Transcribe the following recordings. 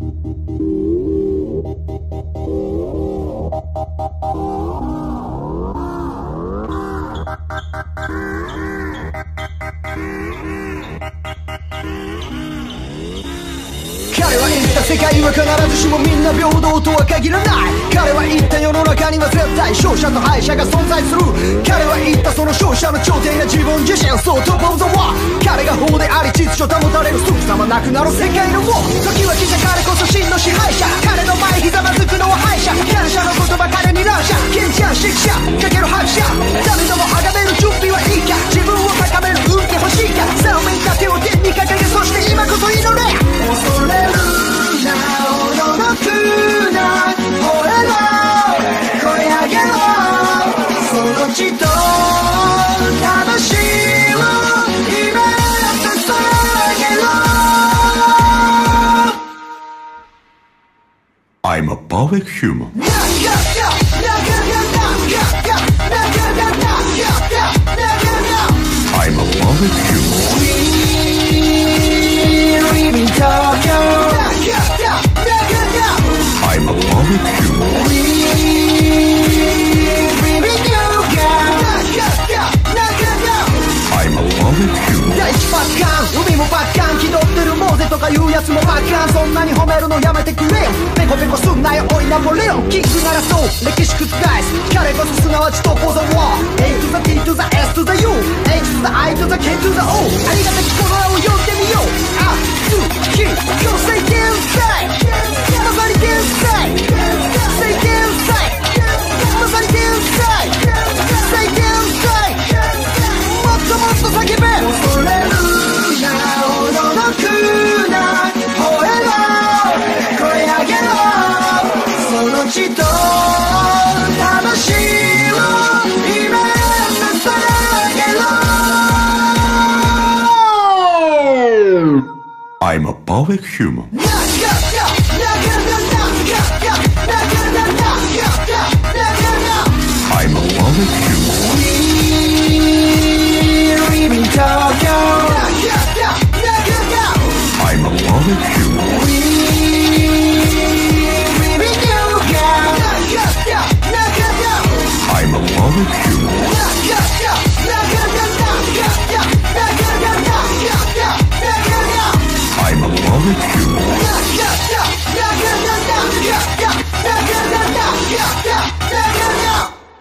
Cali, た世界は必ずしもみんな平等とは限らない。彼は言った世の中には絶対勝者と敗者が存在する。彼は言ったその勝者の頂点が自分自身そうトップオブザワー彼が法であり秩序保たれるすぐさまなくなる世界の王時は来た彼こそ真の支配者。彼の前ひざまずくのは I'm a perfect human. I'm a perfect human. I'm a perfect human. やつもバッカンそんなに褒めるのやめてくれ。よペコペコすんなよおいナポレオンキングならそう。歴史覆す。彼こそすなわちトップオブザワー A to the T to the S to the U H to the I to the K to the O I'm a perfect human.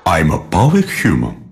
I'm a perfect human.